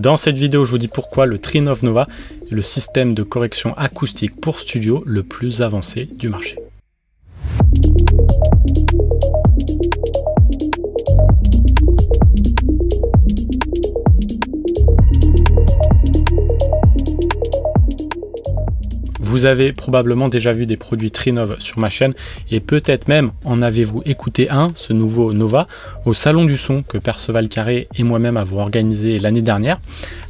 Dans cette vidéo, je vous dis pourquoi le Trinov Nova est le système de correction acoustique pour studio le plus avancé du marché. Vous avez probablement déjà vu des produits Trinov sur ma chaîne et peut-être même en avez-vous écouté un, ce nouveau Nova, au salon du son que Perceval Carré et moi-même avons organisé l'année dernière.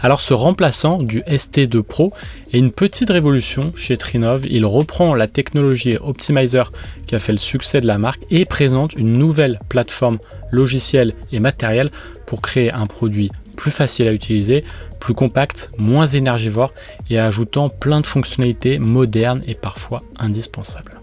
Alors ce remplaçant du ST2 Pro est une petite révolution chez Trinov. Il reprend la technologie Optimizer qui a fait le succès de la marque et présente une nouvelle plateforme logicielle et matérielle pour créer un produit plus facile à utiliser, plus compact, moins énergivore et ajoutant plein de fonctionnalités modernes et parfois indispensables.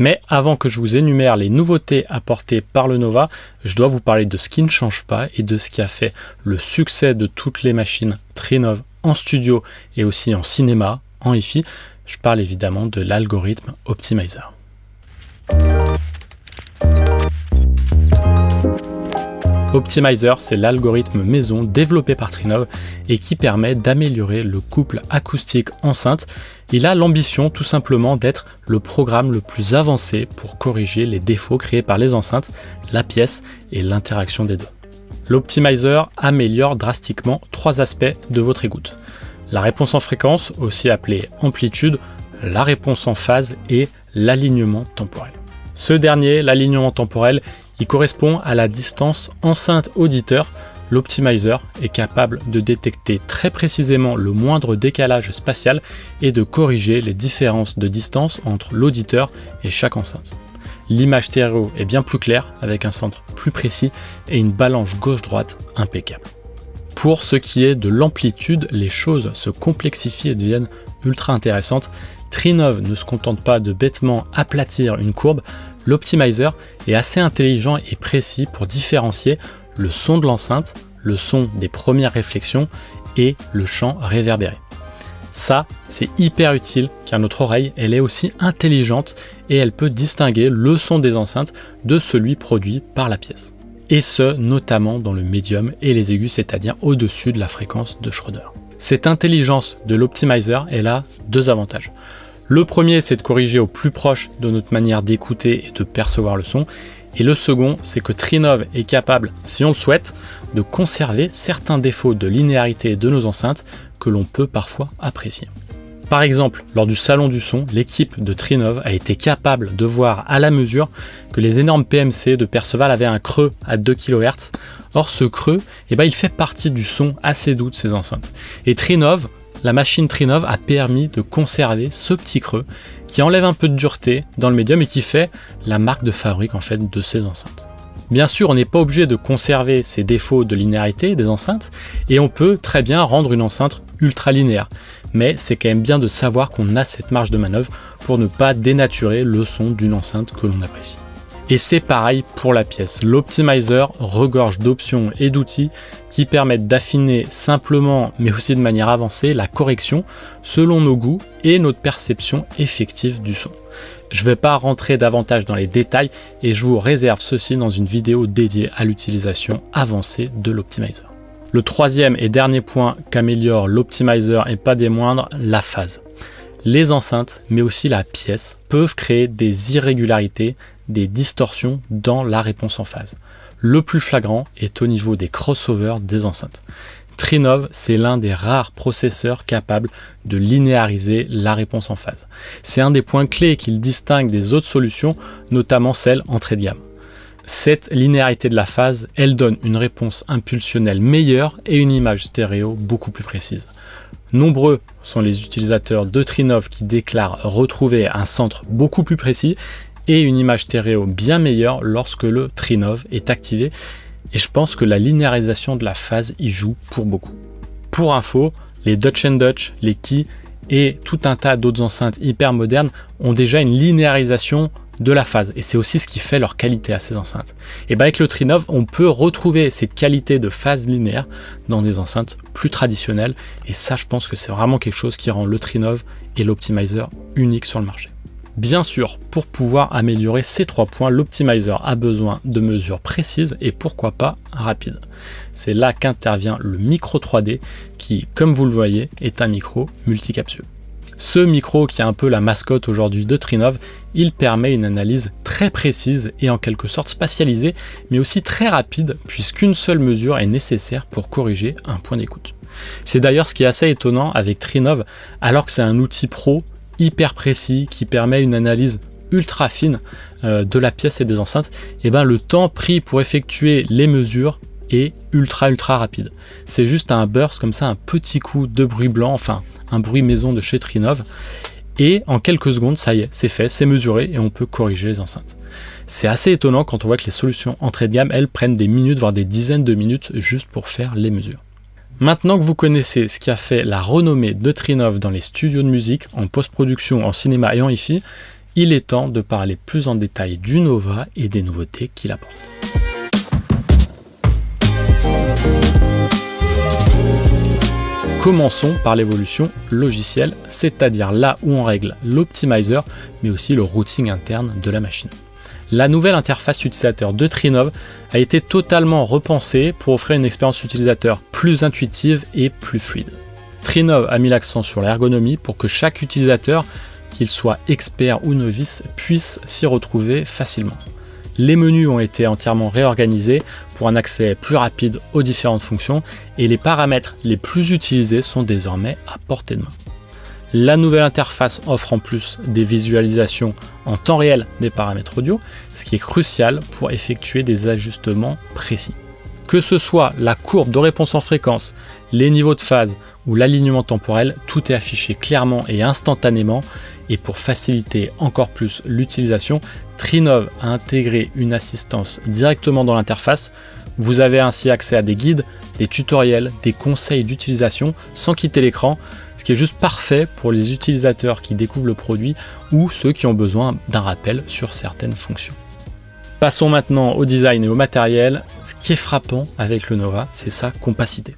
Mais avant que je vous énumère les nouveautés apportées par le Nova, je dois vous parler de ce qui ne change pas et de ce qui a fait le succès de toutes les machines Trinov en studio et aussi en cinéma, en hi-fi. Je parle évidemment de l'algorithme Optimizer. Optimizer, c'est l'algorithme maison développé par Trinov et qui permet d'améliorer le couple acoustique enceinte. Il a l'ambition tout simplement d'être le programme le plus avancé pour corriger les défauts créés par les enceintes, la pièce et l'interaction des deux. L'Optimizer améliore drastiquement trois aspects de votre écoute. La réponse en fréquence, aussi appelée amplitude, la réponse en phase et l'alignement temporel. Ce dernier, l'alignement temporel, il correspond à la distance enceinte-auditeur. L'optimizer est capable de détecter très précisément le moindre décalage spatial et de corriger les différences de distance entre l'auditeur et chaque enceinte. L'image stéréo est bien plus claire avec un centre plus précis et une balance gauche-droite impeccable. Pour ce qui est de l'amplitude, les choses se complexifient et deviennent ultra intéressantes. Trinov ne se contente pas de bêtement aplatir une courbe, l'optimizer est assez intelligent et précis pour différencier le son de l'enceinte, le son des premières réflexions et le chant réverbéré. Ça, c'est hyper utile car notre oreille, elle est aussi intelligente et elle peut distinguer le son des enceintes de celui produit par la pièce. Et ce, notamment dans le médium et les aigus, c'est-à-dire au-dessus de la fréquence de Schroeder. Cette intelligence de l'optimizer, elle a deux avantages. Le premier, c'est de corriger au plus proche de notre manière d'écouter et de percevoir le son. Et le second, c'est que Trinov est capable, si on le souhaite, de conserver certains défauts de linéarité de nos enceintes que l'on peut parfois apprécier. Par exemple, lors du salon du son, l'équipe de Trinov a été capable de voir à la mesure que les énormes PMC de Perceval avaient un creux à 2 kHz. Or, ce creux, eh ben, il fait partie du son assez doux de ces enceintes. Et Trinov la machine Trinov a permis de conserver ce petit creux qui enlève un peu de dureté dans le médium et qui fait la marque de fabrique en fait de ces enceintes. Bien sûr, on n'est pas obligé de conserver ces défauts de linéarité des enceintes et on peut très bien rendre une enceinte ultra linéaire. Mais c'est quand même bien de savoir qu'on a cette marge de manœuvre pour ne pas dénaturer le son d'une enceinte que l'on apprécie. Et c'est pareil pour la pièce. L'optimizer regorge d'options et d'outils qui permettent d'affiner simplement, mais aussi de manière avancée, la correction selon nos goûts et notre perception effective du son. Je ne vais pas rentrer davantage dans les détails et je vous réserve ceci dans une vidéo dédiée à l'utilisation avancée de l'optimizer. Le troisième et dernier point qu'améliore l'optimizer et pas des moindres, la phase. Les enceintes, mais aussi la pièce, peuvent créer des irrégularités, des distorsions dans la réponse en phase. Le plus flagrant est au niveau des crossovers des enceintes. Trinov, c'est l'un des rares processeurs capables de linéariser la réponse en phase. C'est un des points clés qu'il distingue des autres solutions, notamment celles entrée de gamme. Cette linéarité de la phase, elle donne une réponse impulsionnelle meilleure et une image stéréo beaucoup plus précise. Nombreux sont les utilisateurs de Trinov qui déclarent retrouver un centre beaucoup plus précis et une image stéréo bien meilleure lorsque le Trinov est activé. Et je pense que la linéarisation de la phase y joue pour beaucoup. Pour info, les Dutch and Dutch, les Key et tout un tas d'autres enceintes hyper modernes ont déjà une linéarisation de la phase. Et c'est aussi ce qui fait leur qualité à ces enceintes. Et bien avec le Trinov, on peut retrouver cette qualité de phase linéaire dans des enceintes plus traditionnelles. Et ça, je pense que c'est vraiment quelque chose qui rend le Trinov et l'Optimizer uniques sur le marché. Bien sûr, pour pouvoir améliorer ces trois points, l'optimizer a besoin de mesures précises et pourquoi pas rapides. C'est là qu'intervient le micro 3D qui, comme vous le voyez, est un micro multicapsule. Ce micro qui est un peu la mascotte aujourd'hui de Trinov, il permet une analyse très précise et en quelque sorte spatialisée, mais aussi très rapide puisqu'une seule mesure est nécessaire pour corriger un point d'écoute. C'est d'ailleurs ce qui est assez étonnant avec Trinov, alors que c'est un outil pro hyper précis qui permet une analyse ultra fine euh, de la pièce et des enceintes, et eh ben le temps pris pour effectuer les mesures est ultra ultra rapide. C'est juste un burst comme ça, un petit coup de bruit blanc, enfin un bruit maison de chez Trinov, et en quelques secondes, ça y est, c'est fait, c'est mesuré et on peut corriger les enceintes. C'est assez étonnant quand on voit que les solutions entrée de gamme, elles prennent des minutes, voire des dizaines de minutes juste pour faire les mesures. Maintenant que vous connaissez ce qui a fait la renommée de Trinov dans les studios de musique, en post-production, en cinéma et en hi-fi, il est temps de parler plus en détail du Nova et des nouveautés qu'il apporte. Commençons par l'évolution logicielle, c'est-à-dire là où on règle l'optimizer, mais aussi le routing interne de la machine la nouvelle interface utilisateur de Trinov a été totalement repensée pour offrir une expérience utilisateur plus intuitive et plus fluide. Trinov a mis l'accent sur l'ergonomie pour que chaque utilisateur, qu'il soit expert ou novice, puisse s'y retrouver facilement. Les menus ont été entièrement réorganisés pour un accès plus rapide aux différentes fonctions et les paramètres les plus utilisés sont désormais à portée de main. La nouvelle interface offre en plus des visualisations en temps réel des paramètres audio, ce qui est crucial pour effectuer des ajustements précis. Que ce soit la courbe de réponse en fréquence, les niveaux de phase ou l'alignement temporel, tout est affiché clairement et instantanément. Et pour faciliter encore plus l'utilisation, Trinov a intégré une assistance directement dans l'interface. Vous avez ainsi accès à des guides, des tutoriels, des conseils d'utilisation sans quitter l'écran ce qui est juste parfait pour les utilisateurs qui découvrent le produit ou ceux qui ont besoin d'un rappel sur certaines fonctions. Passons maintenant au design et au matériel. Ce qui est frappant avec le Nova, c'est sa compacité.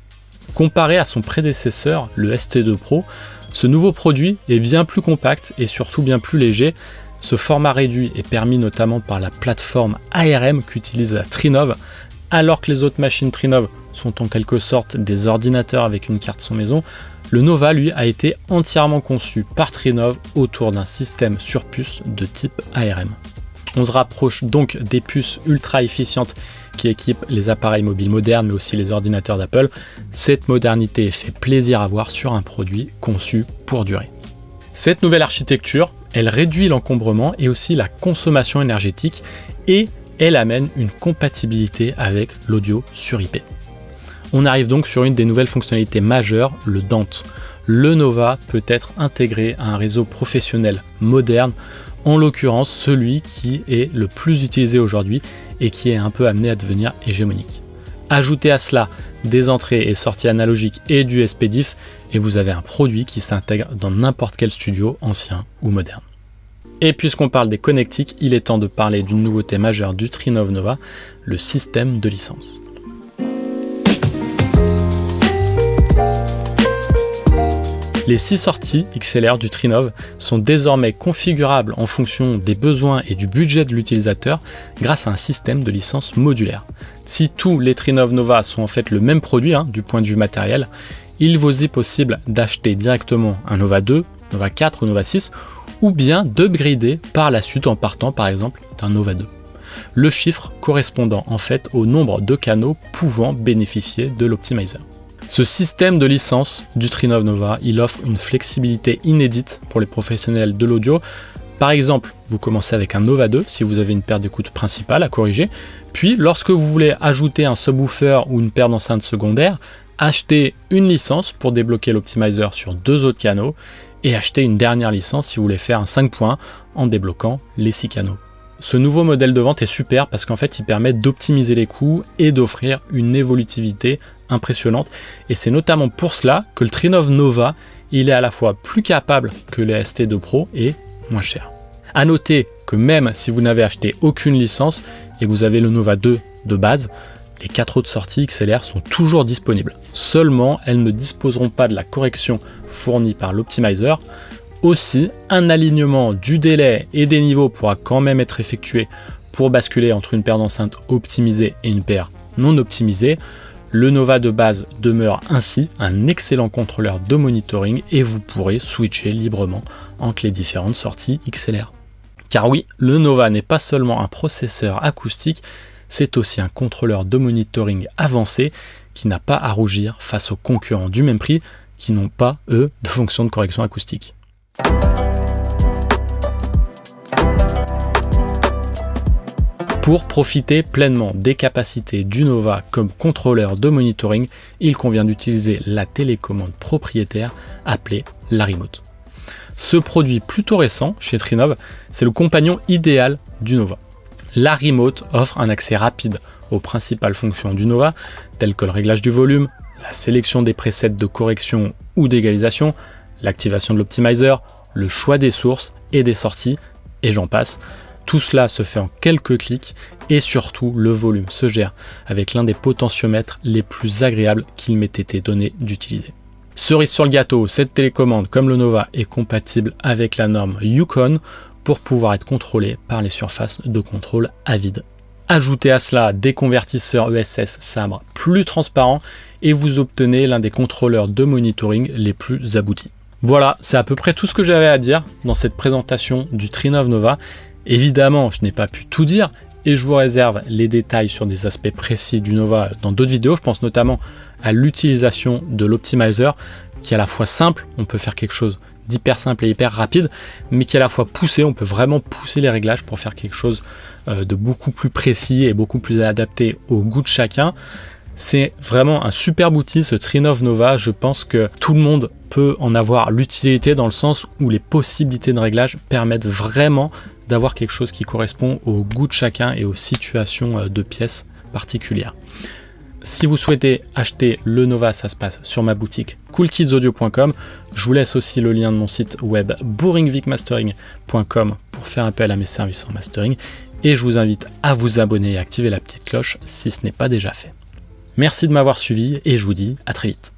Comparé à son prédécesseur, le ST2 Pro, ce nouveau produit est bien plus compact et surtout bien plus léger. Ce format réduit est permis notamment par la plateforme ARM qu'utilise la Trinov, alors que les autres machines Trinov sont en quelque sorte des ordinateurs avec une carte son maison, le Nova, lui, a été entièrement conçu par Trinov autour d'un système sur puce de type ARM. On se rapproche donc des puces ultra efficientes qui équipent les appareils mobiles modernes mais aussi les ordinateurs d'Apple. Cette modernité fait plaisir à voir sur un produit conçu pour durer. Cette nouvelle architecture, elle réduit l'encombrement et aussi la consommation énergétique et elle amène une compatibilité avec l'audio sur IP. On arrive donc sur une des nouvelles fonctionnalités majeures, le Dante. Le Nova peut être intégré à un réseau professionnel moderne, en l'occurrence celui qui est le plus utilisé aujourd'hui et qui est un peu amené à devenir hégémonique. Ajoutez à cela des entrées et sorties analogiques et du SPDIF et vous avez un produit qui s'intègre dans n'importe quel studio, ancien ou moderne. Et puisqu'on parle des connectiques, il est temps de parler d'une nouveauté majeure du Trinov Nova, le système de licence. Les 6 sorties XLR du Trinov sont désormais configurables en fonction des besoins et du budget de l'utilisateur grâce à un système de licence modulaire. Si tous les Trinov Nova sont en fait le même produit hein, du point de vue matériel, il vous est possible d'acheter directement un Nova 2, Nova 4 ou Nova 6 ou bien d'upgrader par la suite en partant par exemple d'un Nova 2. Le chiffre correspondant en fait au nombre de canaux pouvant bénéficier de l'optimizer. Ce système de licence du Trinov Nova, il offre une flexibilité inédite pour les professionnels de l'audio. Par exemple, vous commencez avec un Nova 2 si vous avez une paire d'écoute principale à corriger. Puis, lorsque vous voulez ajouter un subwoofer ou une paire d'enceintes secondaires, achetez une licence pour débloquer l'optimizer sur deux autres canaux et achetez une dernière licence si vous voulez faire un 5 points en débloquant les 6 canaux. Ce nouveau modèle de vente est super parce qu'en fait il permet d'optimiser les coûts et d'offrir une évolutivité impressionnante. Et c'est notamment pour cela que le Trinov Nova, il est à la fois plus capable que les ST2 Pro et moins cher. A noter que même si vous n'avez acheté aucune licence et que vous avez le Nova 2 de base, les quatre autres sorties XLR sont toujours disponibles. Seulement, elles ne disposeront pas de la correction fournie par l'optimizer. Aussi, un alignement du délai et des niveaux pourra quand même être effectué pour basculer entre une paire d'enceintes optimisée et une paire non optimisée. Le Nova de base demeure ainsi un excellent contrôleur de monitoring et vous pourrez switcher librement entre les différentes sorties XLR. Car oui, le Nova n'est pas seulement un processeur acoustique, c'est aussi un contrôleur de monitoring avancé qui n'a pas à rougir face aux concurrents du même prix qui n'ont pas, eux, de fonction de correction acoustique. Pour profiter pleinement des capacités du Nova comme contrôleur de monitoring, il convient d'utiliser la télécommande propriétaire appelée la Remote. Ce produit plutôt récent chez Trinov, c'est le compagnon idéal du Nova. La Remote offre un accès rapide aux principales fonctions du Nova, telles que le réglage du volume, la sélection des presets de correction ou d'égalisation, l'activation de l'optimizer, le choix des sources et des sorties, et j'en passe. Tout cela se fait en quelques clics et surtout le volume se gère avec l'un des potentiomètres les plus agréables qu'il m'ait été donné d'utiliser. Cerise sur le gâteau, cette télécommande comme le Nova est compatible avec la norme Yukon pour pouvoir être contrôlée par les surfaces de contrôle à vide. Ajoutez à cela des convertisseurs ESS sabre plus transparents et vous obtenez l'un des contrôleurs de monitoring les plus aboutis. Voilà, c'est à peu près tout ce que j'avais à dire dans cette présentation du Trinov Nova. Évidemment, je n'ai pas pu tout dire et je vous réserve les détails sur des aspects précis du Nova dans d'autres vidéos. Je pense notamment à l'utilisation de l'optimizer qui est à la fois simple, on peut faire quelque chose d'hyper simple et hyper rapide, mais qui à la fois poussé, on peut vraiment pousser les réglages pour faire quelque chose euh, de beaucoup plus précis et beaucoup plus adapté au goût de chacun. C'est vraiment un super outil ce Trinov Nova. Je pense que tout le monde peut en avoir l'utilité dans le sens où les possibilités de réglage permettent vraiment d'avoir quelque chose qui correspond au goût de chacun et aux situations euh, de pièces particulières. Si vous souhaitez acheter le Nova, ça se passe sur ma boutique coolkidsaudio.com. Je vous laisse aussi le lien de mon site web boringvicmastering.com pour faire appel à mes services en mastering. Et je vous invite à vous abonner et activer la petite cloche si ce n'est pas déjà fait. Merci de m'avoir suivi et je vous dis à très vite.